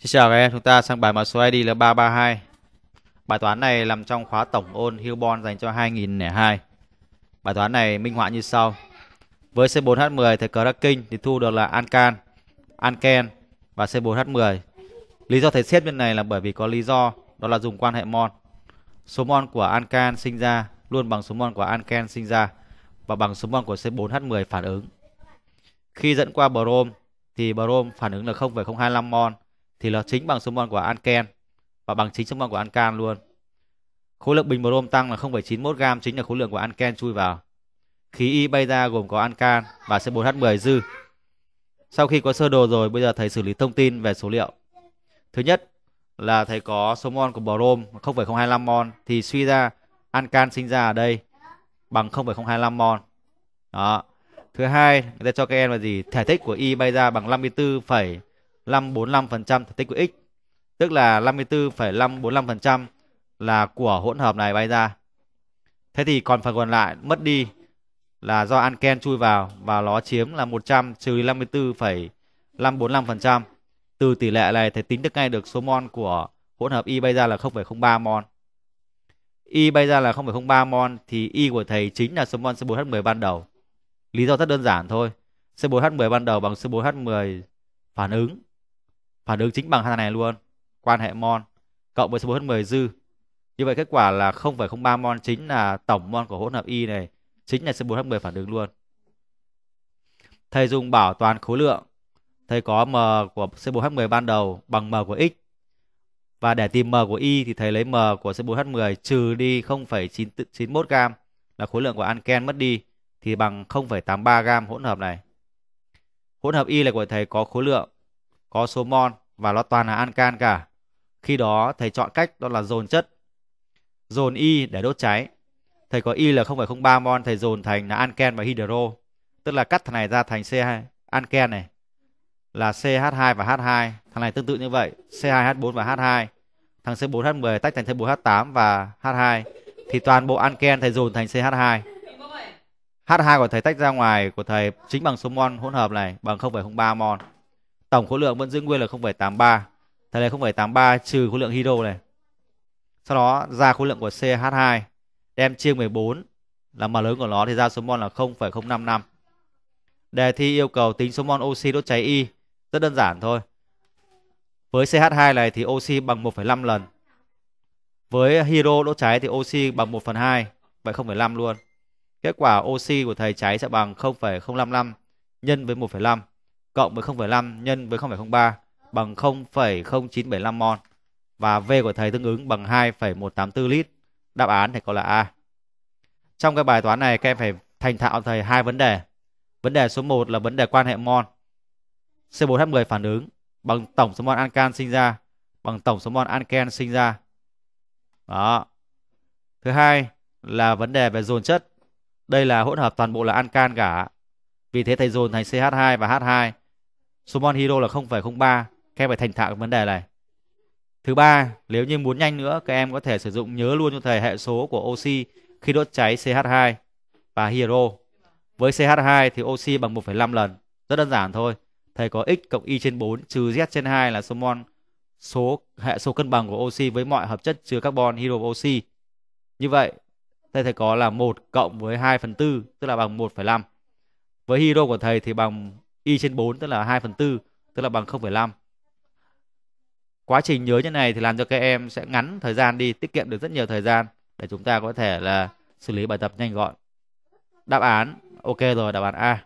Xin chào các em, chúng ta sang bài mã số ID là 332. Bài toán này nằm trong khóa tổng ôn Hillborn dành cho 2002. Bài toán này minh họa như sau. Với C4H10 thầy Cracking thì thu được là ancan, anken và C4H10. Lý do thầy xét bên này là bởi vì có lý do đó là dùng quan hệ mol. Số mol của ancan sinh ra luôn bằng số mol của anken sinh ra và bằng số mol của C4H10 phản ứng. Khi dẫn qua brom thì brom phản ứng là 0,025 mol thì là chính bằng số mol của anken và bằng chính số mol của ancan luôn. Khối lượng bình brom tăng là 0,91 gam chính là khối lượng của anken chui vào. Khí Y bay ra gồm có ancan và C4H10 dư. Sau khi có sơ đồ rồi, bây giờ thầy xử lý thông tin về số liệu. Thứ nhất là thầy có số mol của brom 0,025 mol thì suy ra ancan sinh ra ở đây bằng 0,025 mol. Đó. Thứ hai, người ta cho các em là gì? Thể tích của Y bay ra bằng 54, 545% thể tích của x tức là 54,545% là của hỗn hợp này bay ra. Thế thì còn phần còn lại mất đi là do anken chui vào và nó chiếm là 100 trừ 54,545%. Từ tỷ lệ này thì tính được ngay được số mol của hỗn hợp Y bay ra là 0,03 mol. Y bay ra là 0,03 mol thì Y của thầy chính là số mol C4H10 ban đầu. Lý do rất đơn giản thôi. C4H10 ban đầu bằng C4H10 phản ứng phản ứng chính bằng hai này luôn. Quan hệ mol cộng với số 410 dư. Như vậy kết quả là 0,03 mol chính là tổng mol của hỗn hợp y này. Chính là C4H10 phản ứng luôn. Thầy dùng bảo toàn khối lượng. Thầy có m của C4H10 ban đầu bằng m của x. Và để tìm m của y thì thầy lấy m của C4H10 trừ đi 0,91 gam là khối lượng của anken mất đi thì bằng 0,83 gam hỗn hợp này. Hỗn hợp y là của thầy có khối lượng có số mol và nó toàn là ancan cả. Khi đó thầy chọn cách đó là dồn chất. Dồn Y để đốt cháy. Thầy có Y là 0,03 mol thầy dồn thành là anken và hydro. Tức là cắt thằng này ra thành C2 anken này là CH2 và H2. Thằng này tương tự như vậy, C2H4 và H2. Thằng C4H10 tách thành C4H8 và H2 thì toàn bộ anken thầy dồn thành CH2. H2 của thầy tách ra ngoài của thầy chính bằng số mol hỗn hợp này bằng 0,03 mol tổng khối lượng vẫn giữ nguyên là 0,83 thế này 0,83 trừ khối lượng hydro này. Sau đó ra khối lượng của CH2 đem chia 14 là mà lớn của nó thì ra số mol là 0,055 đề thi yêu cầu tính số mol oxy đốt cháy Y rất đơn giản thôi. Với CH2 này thì oxy bằng 1,5 lần. Với hydro đốt cháy thì oxy bằng 1 phần 2 vậy 0,5 luôn. Kết quả oxy của thầy cháy sẽ bằng 0,055 nhân với 1,5 cộng với 0,5 nhân với 0,03 bằng 0,0975 mol và V của thầy tương ứng bằng 2,184 lít. Đáp án thì có là A. Trong cái bài toán này các em phải thành thạo thầy hai vấn đề. Vấn đề số 1 là vấn đề quan hệ mol. C4H10 phản ứng bằng tổng số mol ancan sinh ra bằng tổng số mol anken sinh ra. Đó. Thứ hai là vấn đề về dồn chất. Đây là hỗn hợp toàn bộ là ancan cả. Vì thế thầy dồn thành CH2 và H2 số mol hydro là 0,03 các em phải thành thạo vấn đề này. Thứ ba nếu như muốn nhanh nữa các em có thể sử dụng nhớ luôn cho thầy hệ số của oxy khi đốt cháy CH2 và hydro với CH2 thì oxy bằng 1,5 lần rất đơn giản thôi. Thầy có x cộng y trên 4 trừ z trên 2 là số mol số hệ số cân bằng của oxy với mọi hợp chất chứa carbon hydro oxy như vậy thầy thầy có là 1 cộng với 2 phần 4 tức là bằng 1,5 với hydro của thầy thì bằng y trên 4 tức là 2 phần 4 tức là bằng 0,5 quá trình nhớ như này thì làm cho các em sẽ ngắn thời gian đi tiết kiệm được rất nhiều thời gian để chúng ta có thể là xử lý bài tập nhanh gọn. Đáp án ok rồi đáp án A.